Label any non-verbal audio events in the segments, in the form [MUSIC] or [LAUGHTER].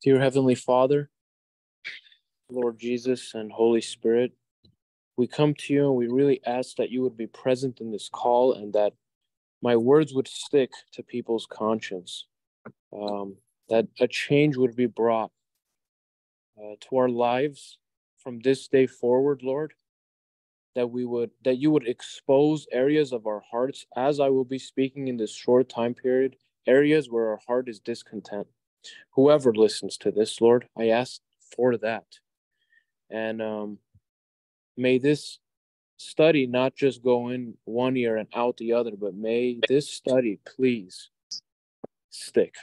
Dear Heavenly Father, Lord Jesus, and Holy Spirit, we come to you and we really ask that you would be present in this call and that my words would stick to people's conscience, um, that a change would be brought uh, to our lives from this day forward, Lord. That we would that you would expose areas of our hearts as I will be speaking in this short time period, areas where our heart is discontent. Whoever listens to this, Lord, I ask for that. And um, may this study not just go in one ear and out the other, but may this study please stick.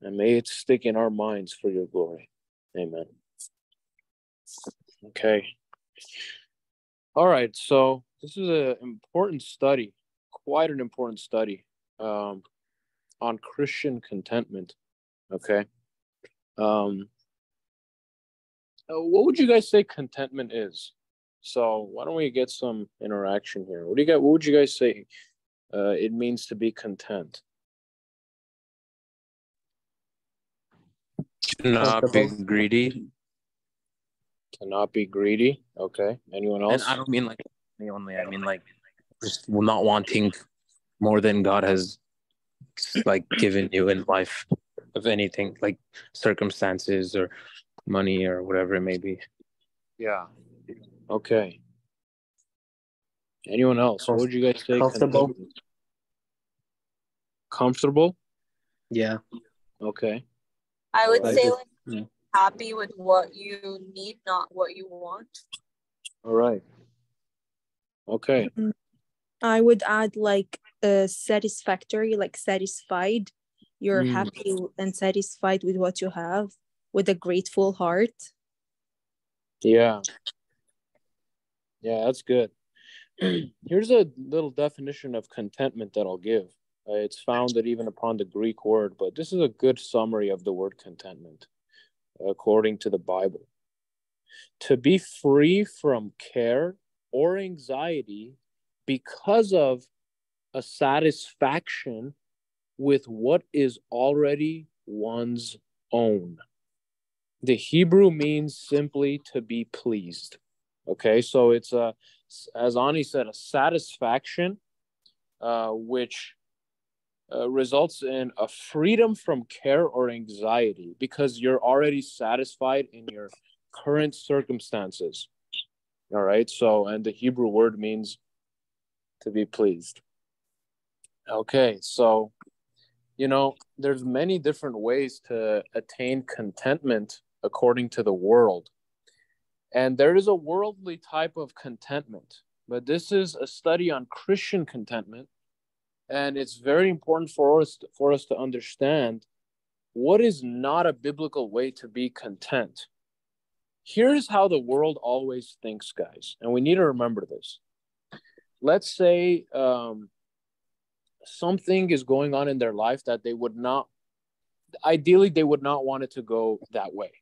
And may it stick in our minds for your glory. Amen. Okay. All right. So this is an important study, quite an important study um, on Christian contentment. Okay. Um, uh, what would you guys say contentment is? So why don't we get some interaction here? What do you got? What would you guys say uh, it means to be content? To not be greedy. To not be greedy. Okay. Anyone else? And I don't mean like me only. I mean like just not wanting more than God has like given you in life of anything, like circumstances or money or whatever it may be. Yeah. Okay. Anyone else? What would you guys say? Comfortable. Comfortable? Yeah. Okay. I would Like say it- like yeah. happy with what you need, not what you want. All right. Okay. Mm-hmm. I would add like uh, satisfactory, like satisfied. You're Mm. happy and satisfied with what you have, with a grateful heart. Yeah. Yeah, that's good. [CLEARS THROAT] Here's a little definition of contentment that I'll give. Uh, it's founded even upon the Greek word, but this is a good summary of the word contentment according to the Bible. To be free from care or anxiety because of a satisfaction with what is already one's own. The Hebrew means simply to be pleased. Okay, so it's a, as Ani said, a satisfaction, uh, which uh, results in a freedom from care or anxiety because you're already satisfied in your current circumstances. All right, so and the Hebrew word means to be pleased. Okay, so you know, there's many different ways to attain contentment according to the world. And there is a worldly type of contentment, but this is a study on Christian contentment. And it's very important for us for us to understand what is not a biblical way to be content. Here's how the world always thinks, guys, and we need to remember this. Let's say um, something is going on in their life that they would not, ideally, they would not want it to go that way.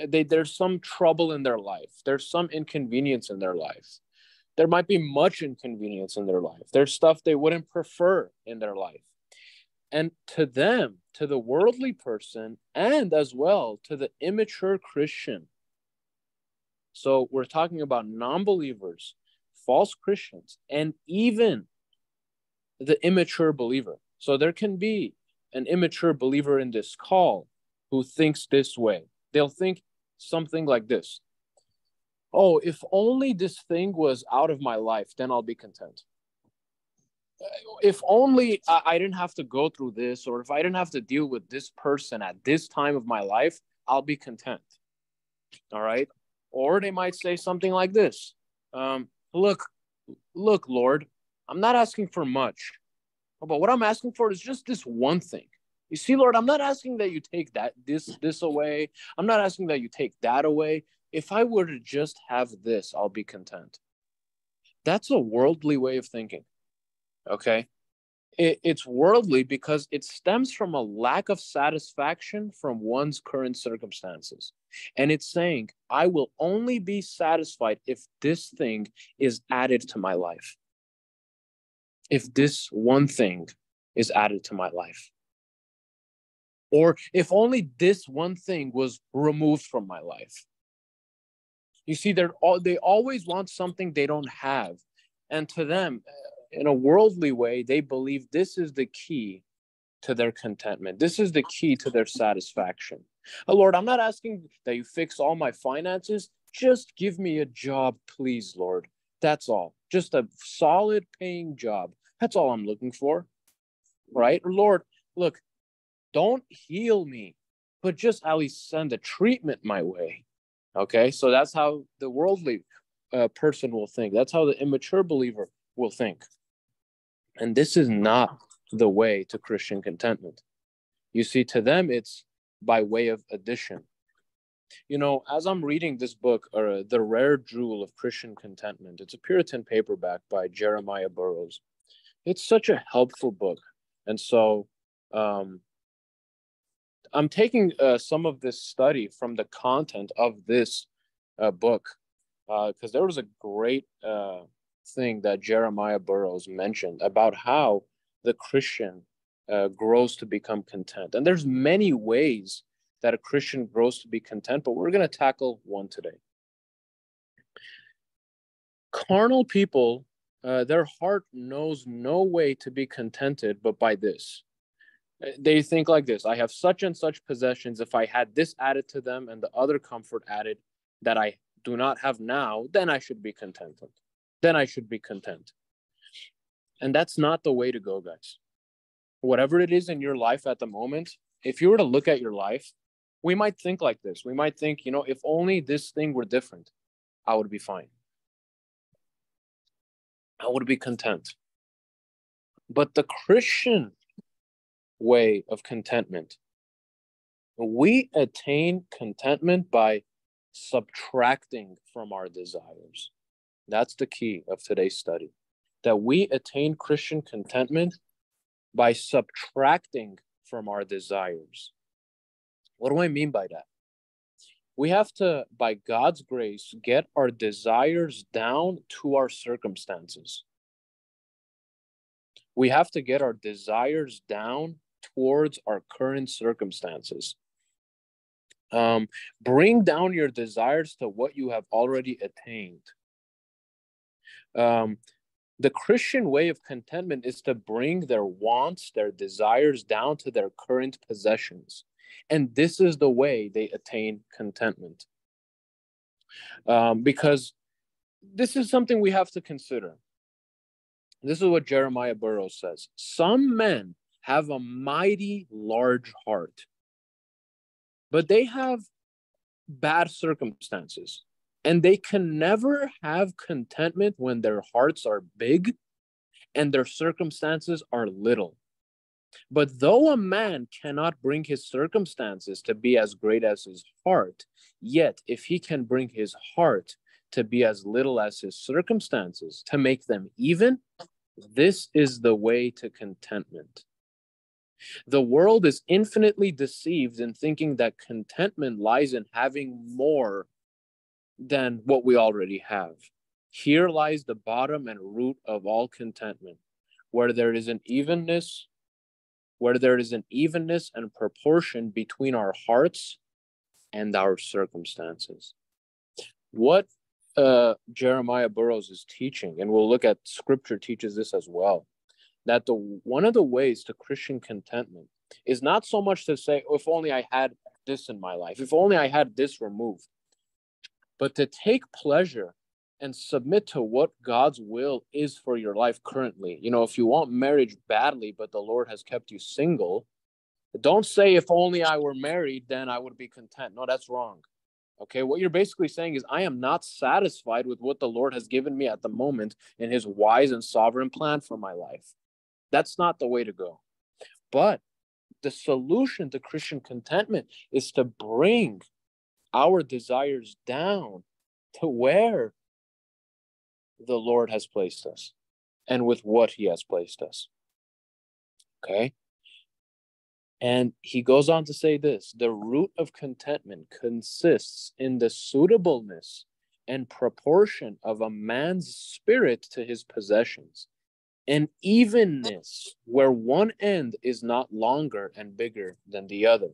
Uh, they, there's some trouble in their life. There's some inconvenience in their life. There might be much inconvenience in their life. There's stuff they wouldn't prefer in their life. And to them to the worldly person and as well to the immature christian. So we're talking about non-believers false christians and even the immature believer. So there can be an immature believer in this call who thinks this way. They'll think something like this. Oh if only this thing was out of my life then i'll be content. If only I, didn't have to go through this or if i didn't have to deal with this person at this time of my life i'll be content. All right? Or they might say something like this. Um, look look lord i'm not asking for much but what i'm asking for is just this one thing you see, Lord, I'm not asking that you take that this this away. I'm not asking that you take that away. If I were to just have this, I'll be content. That's a worldly way of thinking. Okay. It, it's worldly because it stems from a lack of satisfaction from one's current circumstances. And it's saying, I will only be satisfied if this thing is added to my life. If this one thing is added to my life. or if only this one thing was removed from my life. You see, they're all, they always want something they don't have. And to them, eh, in a worldly way, they believe this is the key to their contentment. This is the key to their satisfaction. Oh, Lord, I'm not asking that you fix all my finances. Just give me a job, please, Lord. That's all. Just a solid paying job. That's all I'm looking for. Right? Lord, look, don't heal me, but just at least send a treatment my way. Okay? So that's how the worldly uh, person will think. That's how the immature believer will think. And this is not the way to Christian contentment. You see, to them, it's by way of addition. You know, as I'm reading this book, uh, The Rare Jewel of Christian Contentment, it's a Puritan paperback by Jeremiah Burroughs. It's such a helpful book. And so um, I'm taking uh, some of this study from the content of this uh, book because uh, there was a great uh, thing that Jeremiah Burroughs mentioned about how the Christian uh, grows to become content. And there's many ways that a Christian grows to be content, but we're going to tackle one today. Carnal people, uh, their heart knows no way to be contented but by this. Uh, they think like this I have such and such possessions. If I had this added to them and the other comfort added that I do not have now, then I should be contented. Then I should be content. And that's not the way to go, guys whatever it is in your life at the moment, if you were to look at your life, we might think like this. We might think, you know, if only this thing were different, I would be fine. I would be content. But the Christian way of contentment, we attain contentment by subtracting from our desires. That's the key of today's study. That we attain Christian contentment by subtracting from our desires. What do I mean by that? We have to, by God's grace, get our desires down to our circumstances. We have to get our desires down towards our current circumstances. Um, bring down your desires to what you have already attained. Um, the Christian way of contentment is to bring their wants, their desires down to their current possessions. And this is the way they attain contentment. Um, because this is something we have to consider. This is what Jeremiah Burroughs says Some men have a mighty large heart, but they have bad circumstances and they can never have contentment when their hearts are big and their circumstances are little. But though a man cannot bring his circumstances to be as great as his heart, yet if he can bring his heart to be as little as his circumstances, to make them even, this is the way to contentment. The world is infinitely deceived in thinking that contentment lies in having more than what we already have. Here lies the bottom and root of all contentment, where there is an evenness, where there is an evenness and proportion between our hearts and our circumstances. What uh, Jeremiah Burroughs is teaching, and we'll look at scripture teaches this as well, that the one of the ways to Christian contentment is not so much to say, if only I had this in my life, if only I had this removed, but to take pleasure and submit to what God's will is for your life currently. You know, if you want marriage badly, but the Lord has kept you single, don't say, if only I were married, then I would be content. No, that's wrong. Okay, what you're basically saying is, I am not satisfied with what the Lord has given me at the moment in his wise and sovereign plan for my life. That's not the way to go. But the solution to Christian contentment is to bring our desires down to where the Lord has placed us and with what he has placed us. Okay. And he goes on to say this the root of contentment consists in the suitableness and proportion of a man's spirit to his possessions. and evenness, where one end is not longer and bigger than the other.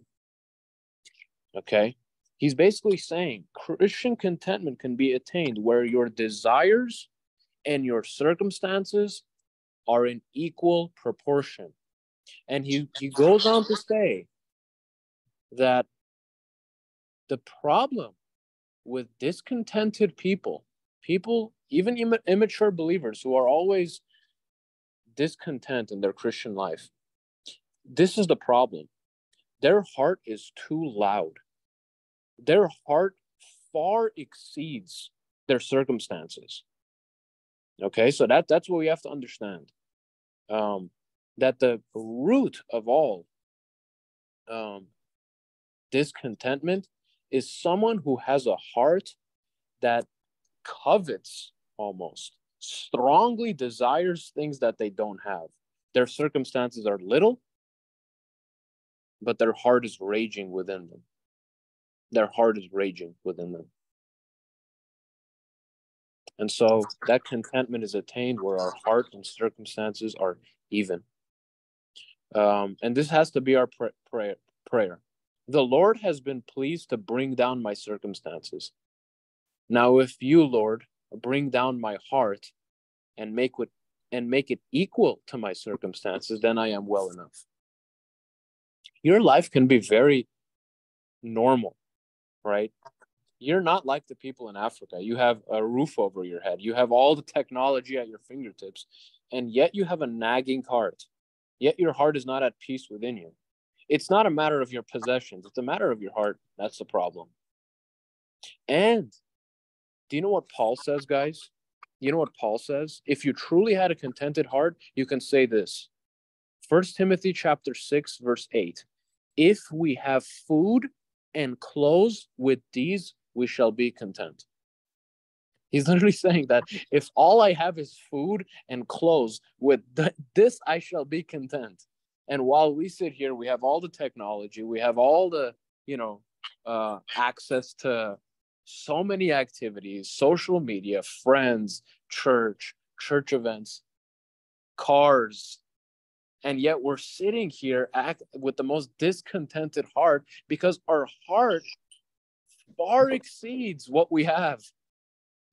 Okay? He's basically saying Christian contentment can be attained where your desires and your circumstances are in equal proportion. And he, he goes on to say that the problem with discontented people, people, even Im- immature believers who are always discontent in their Christian life, this is the problem. Their heart is too loud. Their heart far exceeds their circumstances. Okay, so that that's what we have to understand. Um, that the root of all um, discontentment is someone who has a heart that covets almost strongly desires things that they don't have. Their circumstances are little but their heart is raging within them. Their heart is raging within them and so that contentment is attained where our heart and circumstances are even um, and this has to be our pr- prayer prayer the Lord has been pleased to bring down my circumstances. Now, if you, Lord, bring down my heart and make what and make it equal to my circumstances, then I am well enough. Your life can be very normal, right? You're not like the people in Africa. You have a roof over your head, you have all the technology at your fingertips, and yet you have a nagging heart. Yet your heart is not at peace within you. It's not a matter of your possessions, it's a matter of your heart. That's the problem. And do you know what Paul says, guys? You know what Paul says? If you truly had a contented heart, you can say this. First Timothy chapter 6 verse 8. If we have food and clothes with these we shall be content. He's literally [LAUGHS] saying that if all I have is food and clothes, with th- this I shall be content. And while we sit here, we have all the technology, we have all the, you know, uh, access to so many activities, social media, friends, church, church events, cars. And yet we're sitting here act with the most discontented heart because our heart far exceeds what we have.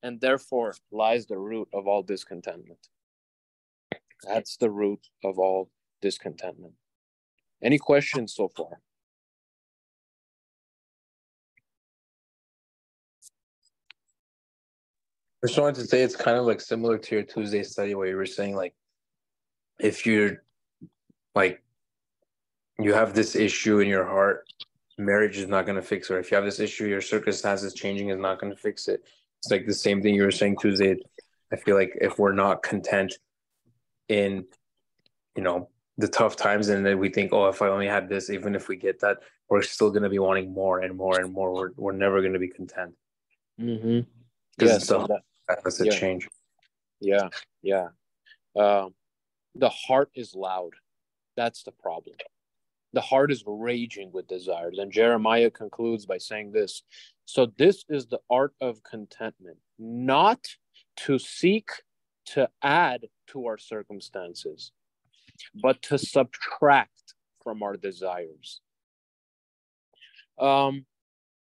And therefore lies the root of all discontentment. That's the root of all discontentment. Any questions so far? I just wanted to say it's kind of like similar to your Tuesday study where you were saying like if you're like you have this issue in your heart, marriage is not going to fix it. Or if you have this issue, your circumstances changing is not going to fix it. It's like the same thing you were saying Tuesday. I feel like if we're not content in, you know, the tough times and then we think oh if i only had this even if we get that we're still going to be wanting more and more and more we're, we're never going to be content mm-hmm. because yes, so that, that's a yeah. change yeah yeah um, the heart is loud that's the problem the heart is raging with desires and jeremiah concludes by saying this so this is the art of contentment not to seek to add to our circumstances but to subtract from our desires. Um,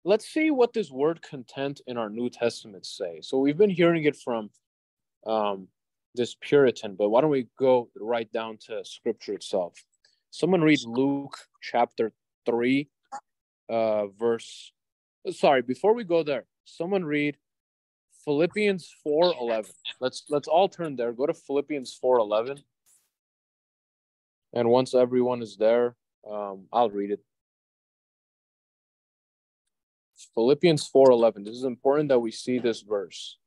let's see what this word content in our New Testament say. So we've been hearing it from um, this Puritan, but why don't we go right down to Scripture itself? Someone read Luke chapter three, uh, verse. Sorry, before we go there, someone read Philippians four eleven. Let's let's all turn there. Go to Philippians four eleven. And once everyone is there, um, I'll read it. Philippians 4:11. This is important that we see this verse.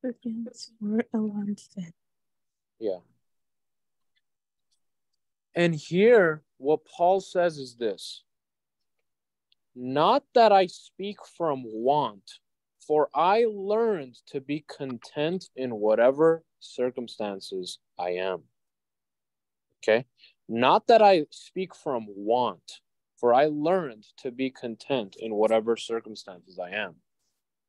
Philippians 4:11. Yeah. And here what Paul says is this. Not that I speak from want, for I learned to be content in whatever circumstances I am. Okay. Not that I speak from want, for I learned to be content in whatever circumstances I am.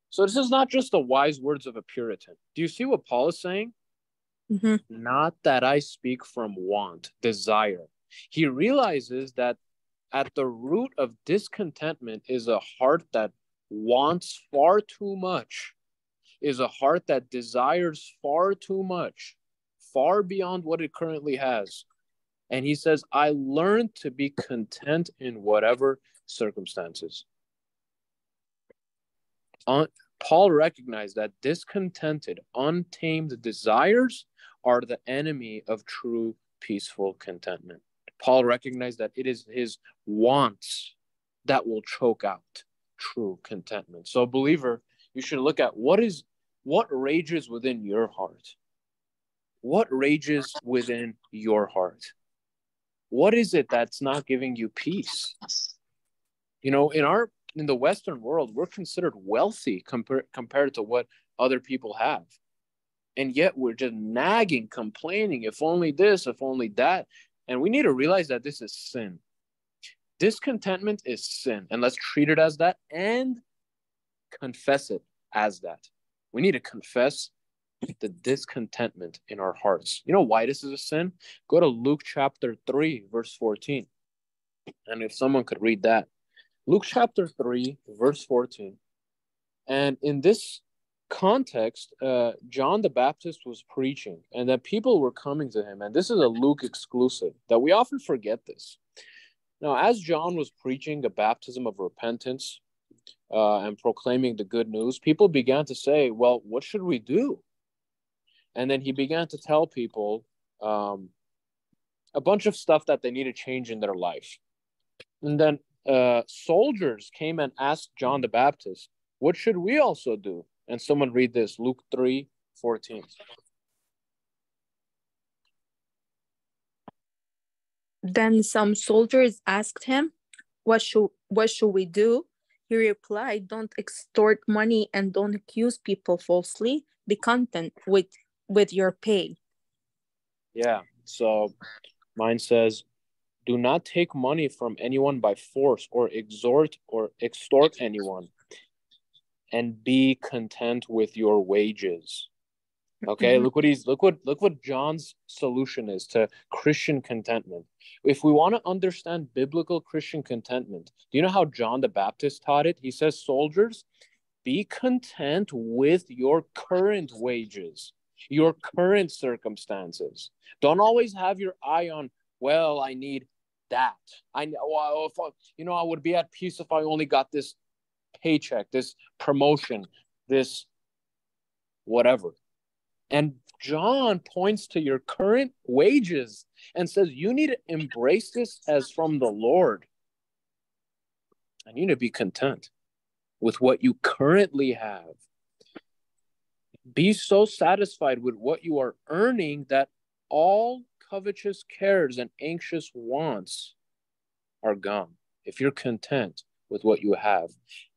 So this is not just the wise words of a Puritan. Do you see what Paul is saying? Mhm. not that I speak from want, desire. He realizes that at the root of discontentment is a heart that wants far too much, is a heart that desires far too much, far beyond what it currently has. And he says, I learned to be content in whatever circumstances. Paul recognized that discontented, untamed desires are the enemy of true peaceful contentment. Paul recognized that it is his wants that will choke out true contentment. So, believer, you should look at what is what rages within your heart. What rages within your heart? What is it that's not giving you peace? You know, in our in the Western world, we're considered wealthy compared compared to what other people have. And yet we're just nagging, complaining, if only this, if only that. And we need to realize that this is sin. Discontentment is sin. And let's treat it as that and confess it as that. We need to confess the discontentment in our hearts. You know why this is a sin? Go to Luke chapter 3, verse 14. And if someone could read that. Luke chapter 3, verse 14. And in this context, uh, John the Baptist was preaching, and that people were coming to him. And this is a Luke exclusive that we often forget this. Now, as John was preaching the baptism of repentance uh, and proclaiming the good news, people began to say, Well, what should we do? And then he began to tell people um, a bunch of stuff that they need to change in their life. And then uh, soldiers came and asked John the Baptist, What should we also do? And someone read this Luke 3 14. Then some soldiers asked him, "What should what should we do?" He replied, "Don't extort money and don't accuse people falsely. Be content with with your pay." Yeah. So mine says, Do not take money from anyone by force or exhort or extort anyone, and be content with your wages. Okay, Mhm. look what he's look what look what John's solution is to Christian contentment. If we want to understand biblical Christian contentment, do you know how John the Baptist taught it? He says, Soldiers, be content with your current wages, your current circumstances. Don't always have your eye on, well, I need that. I well, if I, you know, I would be at peace if I only got this paycheck, this promotion, this whatever. And John points to your current wages and says you need to embrace this as from the Lord. And you need to be content with what you currently have. Be so satisfied with what you are earning that all covetous cares and anxious wants are gone. If you're content with what you have.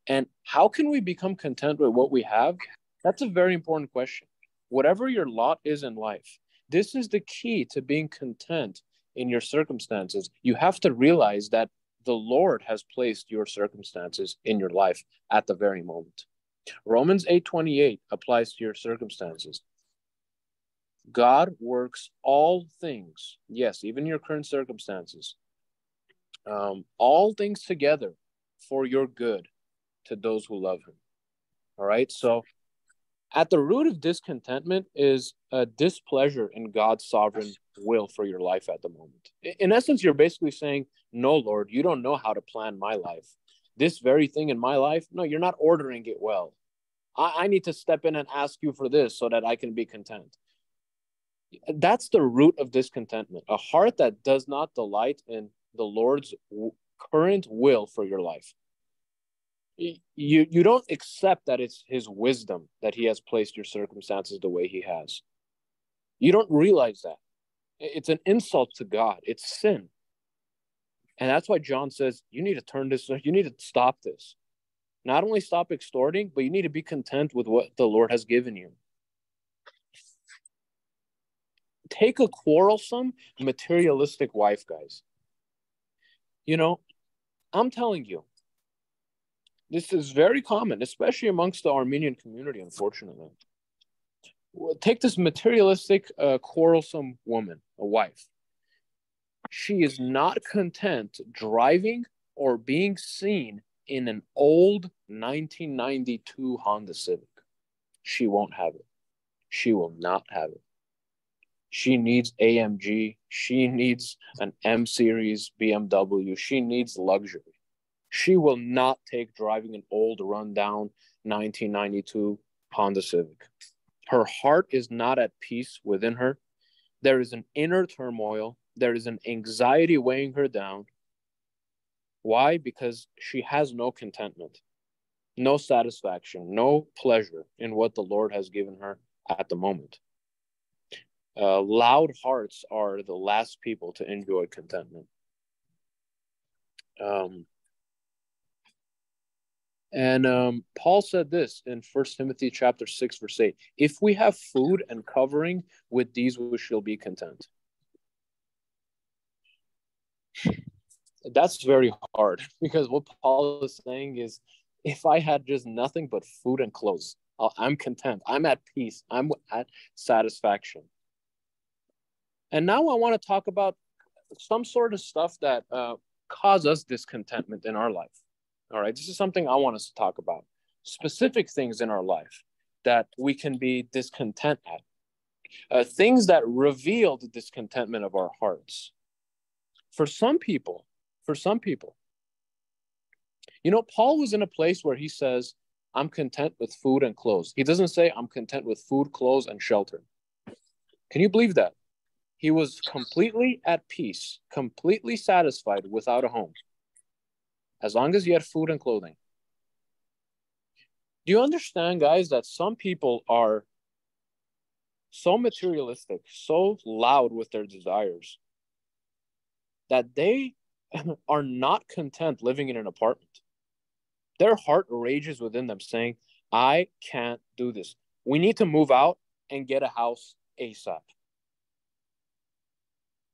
And how can we become content with what we have? That's a very important question. Whatever your lot is in life, this is the key to being content in your circumstances. You have to realize that the Lord has placed your circumstances in your life at the very moment. Romans 8:28 applies to your circumstances. God works all things, yes, even your current circumstances, um, all things together for your good to those who love Him. All right. So, at the root of discontentment is a displeasure in God's sovereign will for your life at the moment. In essence, you're basically saying, No, Lord, you don't know how to plan my life. This very thing in my life, no, you're not ordering it well. I, I need to step in and ask you for this so that I can be content. That's the root of discontentment. A heart that does not delight in the Lord's w- current will for your life. You, you don't accept that it's his wisdom that he has placed your circumstances the way he has. You don't realize that. It's an insult to God. It's sin. And that's why John says you need to turn this, you need to stop this. Not only stop extorting, but you need to be content with what the Lord has given you. Take a quarrelsome, materialistic wife, guys. You know, I'm telling you, this is very common, especially amongst the Armenian community, unfortunately. take this materialistic, uh, quarrelsome woman, a wife. She is not content driving or being seen in an old 1992 Honda Civic. She won't have it. She will not have it. She needs AMG. She needs an M Series BMW. She needs luxury. She will not take driving an old, rundown 1992 Honda Civic. Her heart is not at peace within her. There is an inner turmoil. There is an anxiety weighing her down. Why? Because she has no contentment, no satisfaction, no pleasure in what the Lord has given her at the moment. Uh, loud hearts are the last people to enjoy contentment. Um, and um, Paul said this in First Timothy chapter six, verse eight: "If we have food and covering, with these we shall be content." That's very hard because what Paul is saying is, if I had just nothing but food and clothes, I'm content. I'm at peace. I'm at satisfaction. And now I want to talk about some sort of stuff that uh, us discontentment in our life. All right, this is something I want us to talk about. Specific things in our life that we can be discontent at. Uh, things that reveal the discontentment of our hearts. For some people, for some people, you know, Paul was in a place where he says, I'm content with food and clothes. He doesn't say, I'm content with food, clothes, and shelter. Can you believe that? He was completely at peace, completely satisfied without a home as long as you have food and clothing. Do you understand, guys, that some people are so materialistic, so loud with their desires that they [LAUGHS] are not content living in an apartment? Their heart rages within them, saying, I can't do this. We need to move out and get a house ASAP.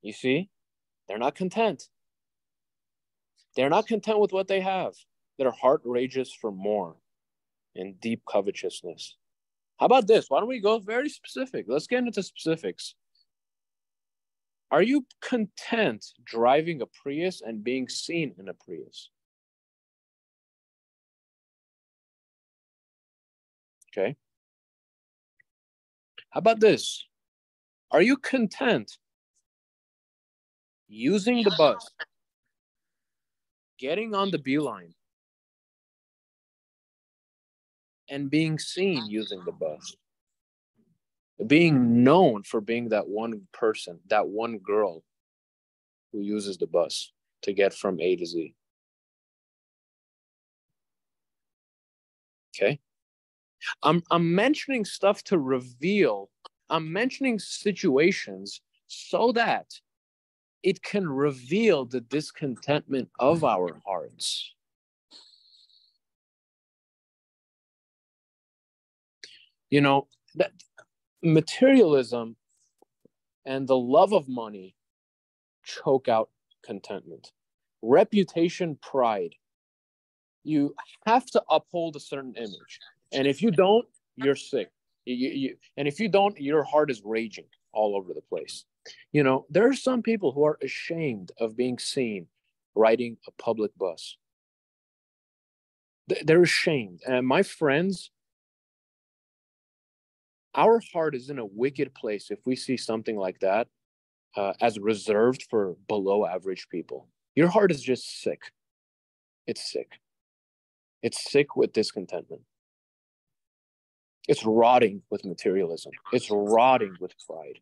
You see, they're not content. They're not content with what they have. Their heart rages for more in deep covetousness. How about this? Why don't we go very specific? Let's get into specifics. Are you content driving a Prius and being seen in a Prius? Okay. How about this? Are you content using the bus getting on the beeline and being seen using the bus. Being known for being that one person that one girl who uses the bus to get from a to z. Okay? I'm i'm mentioning stuff to reveal i'm mentioning situations so that it can reveal the discontentment of mm-hmm. our hearts. You know, that materialism and the love of money choke out contentment. Reputation, pride. You have to uphold a certain image. And if you don't, you're sick. You, you, and if you don't, your heart is raging all over the place. You know, there are some people who are ashamed of being seen riding a public bus. They're ashamed. And my friends, our heart is in a wicked place if we see something like that uh, as reserved for below average people. Your heart is just sick. It's sick. It's sick with discontentment. It's rotting with materialism. It's rotting with pride.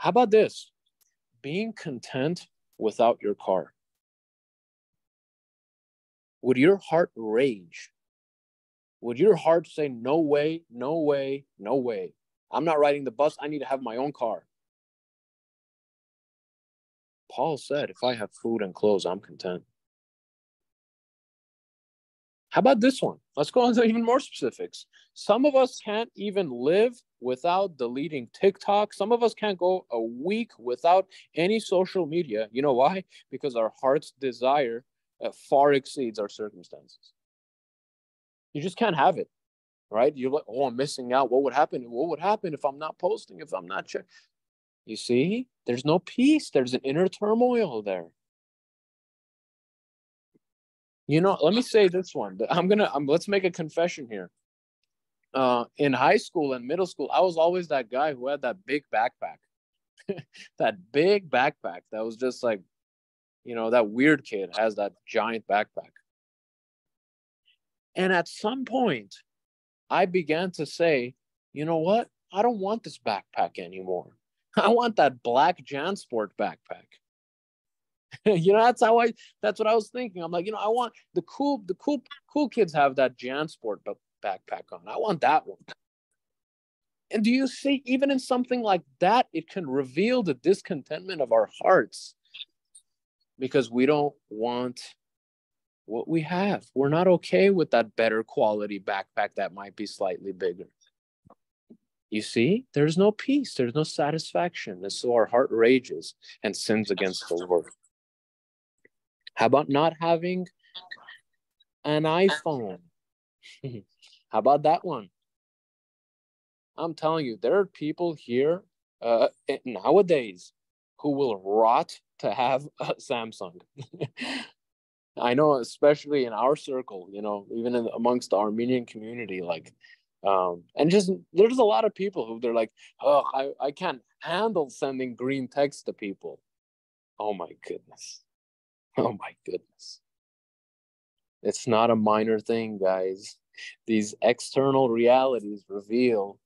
How about this? Being content without your car. Would your heart rage? Would your heart say, No way, no way, no way? I'm not riding the bus. I need to have my own car. Paul said, If I have food and clothes, I'm content. How about this one? Let's go into even more specifics. Some of us can't even live without deleting TikTok. Some of us can't go a week without any social media. You know why? Because our heart's desire uh, far exceeds our circumstances. You just can't have it. right? You're like, oh, I'm missing out. What would happen? What would happen if I'm not posting? If I'm not check? You see, there's no peace. There's an inner turmoil there. You know, let me say this one. I'm gonna. Let's make a confession here. Uh, in high school and middle school, I was always that guy who had that big backpack, [LAUGHS] that big backpack that was just like, you know, that weird kid has that giant backpack. And at some point, I began to say, you know what? I don't want this backpack anymore. [LAUGHS] I want that black Jansport backpack. [LAUGHS] you know, that's how I that's what I was thinking. I'm like, you know, I want the cool, the cool, cool kids have that Jansport backpack on. I want that one. And do you see, even in something like that, it can reveal the discontentment of our hearts because we don't want what we have. We're not okay with that better quality backpack that might be slightly bigger. You see, there's no peace, there's no satisfaction. And so our heart rages and sins against the Lord. How about not having an iPhone? [LAUGHS] How about that one? I'm telling you, there are people here uh, nowadays who will rot to have a [LAUGHS] Samsung. [LAUGHS] I know, especially in our circle, you know, even in, amongst the Armenian community, like, um, and just there's a lot of people who they're like, oh, I, I can't handle sending green text to people. Oh my goodness. [LAUGHS] Oh my goodness. It's not a minor thing, guys. These external realities reveal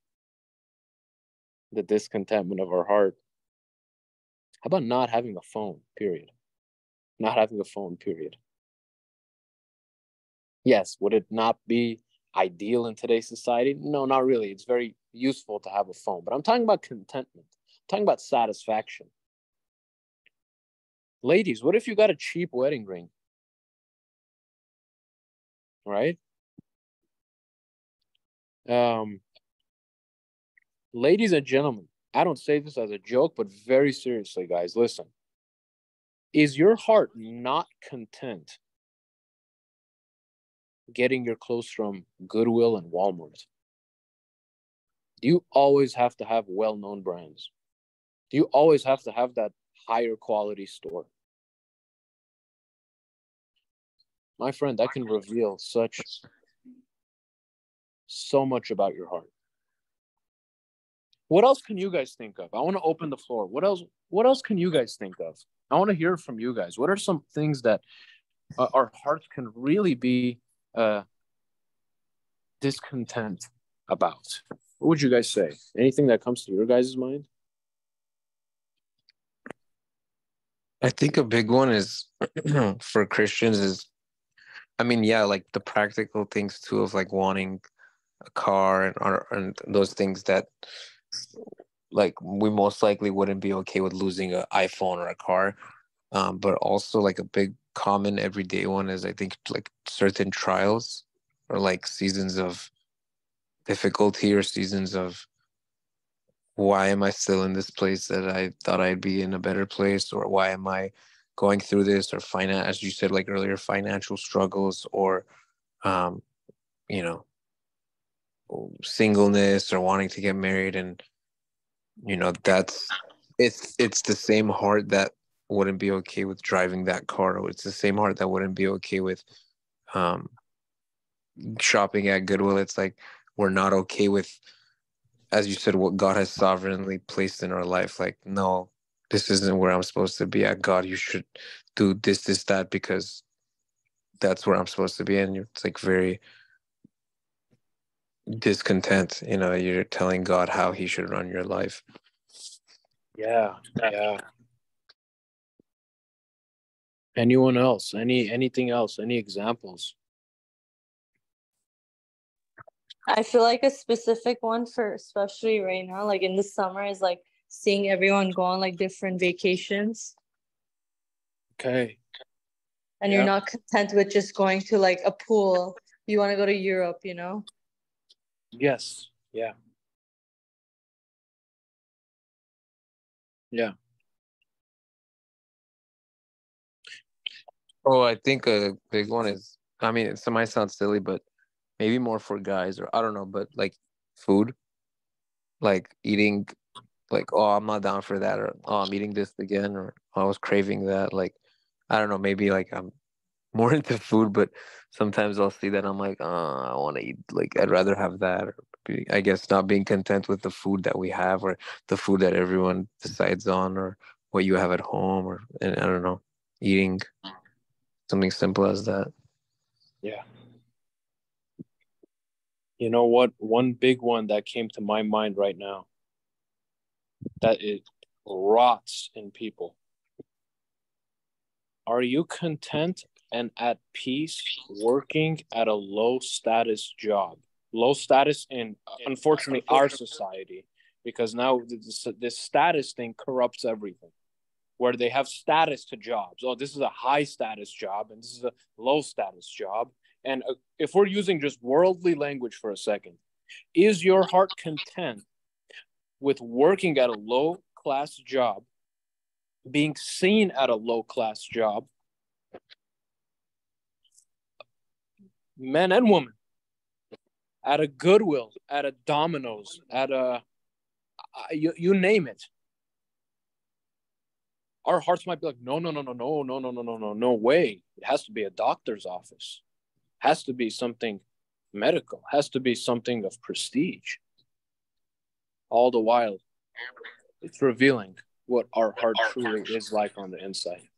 the discontentment of our heart. How about not having a phone, period? Not having a phone, period. Yes, would it not be ideal in today's society? No, not really. It's very useful to have a phone, but I'm talking about contentment. I'm talking about satisfaction. Ladies, what if you got a cheap wedding ring? Right? Um, ladies and gentlemen, I don't say this as a joke, but very seriously, guys, listen. Is your heart not content getting your clothes from Goodwill and Walmart? Do you always have to have well known brands? Do you always have to have that higher quality store? My friend, that can reveal such so much about your heart. What else can you guys think of? I want to open the floor. What else what else can you guys think of? I want to hear from you guys. What are some things that uh, our hearts can really be uh, discontent about? What would you guys say? Anything that comes to your guys' mind? I think a big one is [CLEARS THROAT] for Christians is, I mean, yeah, like the practical things too of like wanting a car and and those things that like we most likely wouldn't be okay with losing an iPhone or a car. Um, but also like a big common everyday one is I think like certain trials or like seasons of difficulty or seasons of why am I still in this place that I thought I'd be in a better place or why am I going through this or finance as you said like earlier financial struggles or um you know singleness or wanting to get married and you know that's it's it's the same heart that wouldn't be okay with driving that car. Or it's the same heart that wouldn't be okay with um shopping at goodwill. It's like we're not okay with as you said what god has sovereignly placed in our life. Like no this isn't where i'm supposed to be at. God you should do this this that because that's where i'm supposed to be. And it's like very discontent you know you're telling god how he should run your life yeah yeah anyone else any anything else any examples I feel like a specific one for especially right now, like in the summer, is like seeing everyone go on like different vacations. Okay. And yeah. you're not content with just going to like a pool. You want to go to Europe, you know? Yes. Yeah. Yeah. Oh, I think a big one is I mean, it might sound silly, but maybe more for guys or I don't know, but like food, like eating, like oh I'm not down for that or oh I'm eating this again or oh, I was craving that. Like I don't know, maybe like I'm more into food, but sometimes I'll see that I'm like, oh, I want to eat. Like I'd rather have that. Or be, I guess not being content with the food that we have or the food that everyone decides on or what you have at home or and I don't know, eating something simple as that. Yeah. You know what? One big one that came to my mind right now that it rots in people. Are you content and at peace working at a low status job? Low status in, unfortunately, our society, because now this, this status thing corrupts everything. Where they have status to jobs. Oh, this is a high status job and this is a low status job. And uh, if we're using just worldly language for a second, is your heart content with working at a low class job, being seen at a low class job, men and women, at a Goodwill, at a Domino's, at a you, you name it. Our hearts might be like, no, no, no, no, no, no, no, no, no, no, no way. It has to be a doctor's office. Has to be something medical. Has to be something of prestige. All the while, it's revealing what our heart truly is like on the inside.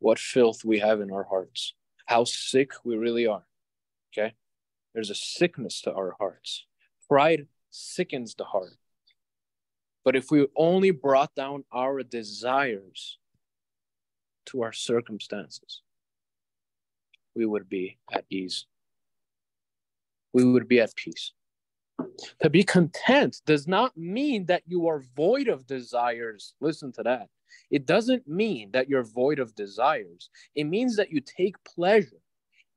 What filth we have in our hearts. How sick we really are. Okay? There's a sickness to our hearts. Pride sickens the heart. But if we only brought down our desires to our circumstances, we would be at ease. We would be at peace. To be content does not mean that you are void of desires. Listen to that. It doesn't mean that you're void of desires. It means that you take pleasure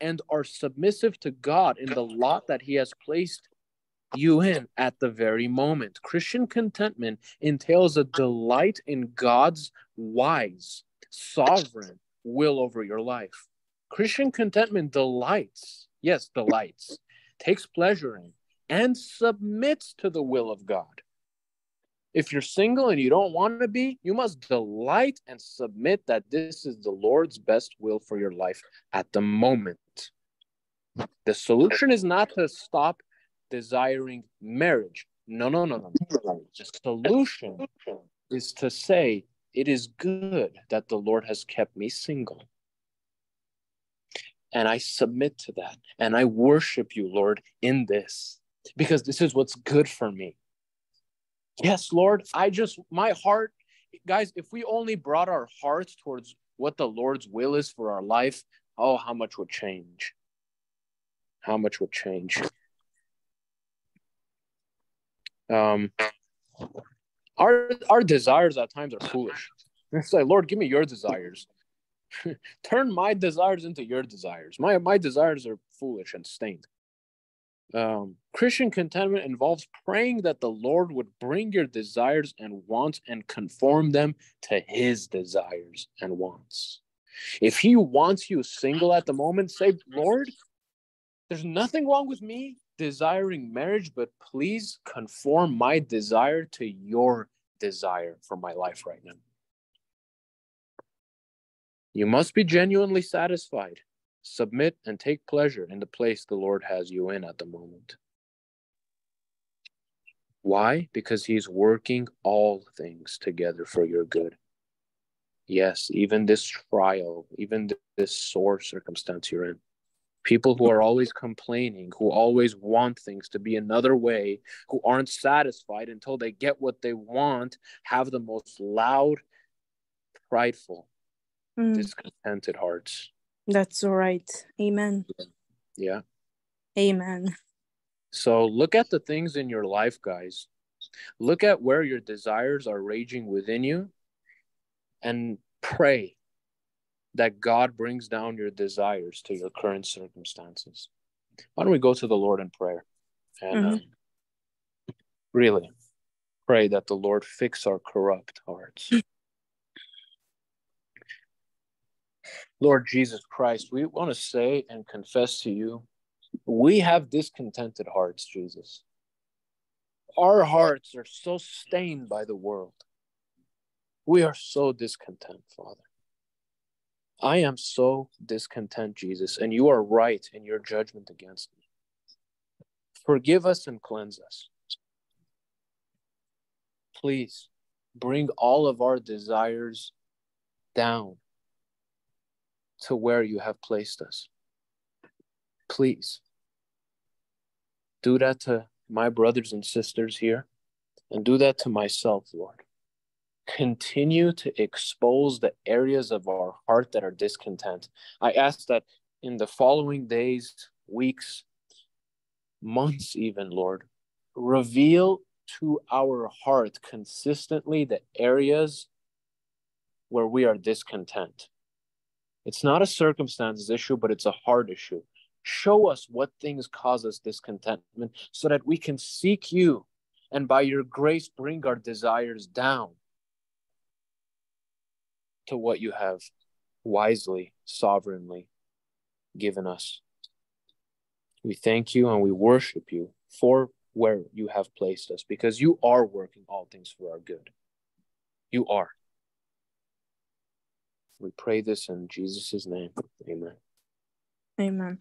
and are submissive to God in the lot that He has placed you in at the very moment. Christian contentment entails a delight in God's wise, sovereign will over your life. Christian contentment delights, yes, delights, takes pleasure in, and submits to the will of God. If you're single and you don't want to be, you must delight and submit that this is the Lord's best will for your life at the moment. The solution is not to stop desiring marriage. No, no, no, no. The solution is to say, it is good that the Lord has kept me single. And I submit to that. And I worship you, Lord, in this because this is what's good for me. Yes, Lord, I just, my heart, guys, if we only brought our hearts towards what the Lord's will is for our life, oh, how much would change? How much would change? Um, our our desires at times are foolish. It's like, Lord, give me your desires. [LAUGHS] Turn my desires into your desires. My my desires are foolish and stained. Um, Christian contentment involves praying that the Lord would bring your desires and wants and conform them to his desires and wants. If he wants you single at the moment, say, Lord, there's nothing wrong with me desiring marriage, but please conform my desire to your desire for my life right now. You must be genuinely satisfied submit and take pleasure in the place the Lord has you in at the moment. Why? Because He's working all things together for your good. Yes, even this trial, even this sore circumstance you're in. People who are always complaining, who always want things to be another way, who aren't satisfied until they get what they want, have the most loud, prideful, mm. discontented hearts. That's all right. Amen. Yeah. Amen. So look at the things in your life, guys. Look at where your desires are raging within you and pray that God brings down your desires to your current circumstances. Why don't we go to the Lord in prayer and mm-hmm. um, really pray that the Lord fix our corrupt hearts? [LAUGHS] Lord Jesus Christ, we want to say and confess to you We have discontented hearts, Jesus. Our hearts are so stained by the world. We are so discontent, Father. I am so discontent, Jesus, and you are right in your judgment against me. Forgive us and cleanse us. Please bring all of our desires down to where you have placed us. Please do that to my brothers and sisters here and do that to myself, Lord. Continue to expose the areas of our heart that are discontent. I ask that in the following days, weeks, months, even, Lord, reveal to our heart consistently the areas where we are discontent. It's not a circumstances issue, but it's a heart issue. Show us what things cause us discontentment so that we can seek you and by your grace bring our desires down to what you have wisely, sovereignly given us. We thank you and we worship you for where you have placed us because you are working all things for our good. You are. We pray this in Jesus' name. Amen. Amen.